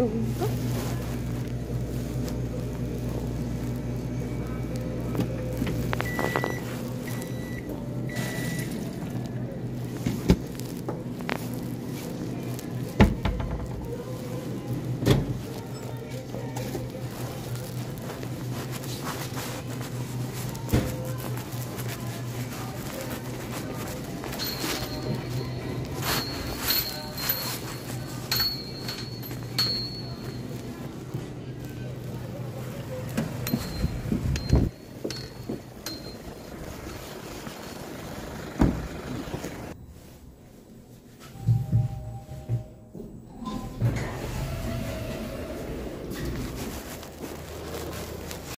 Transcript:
여기인가?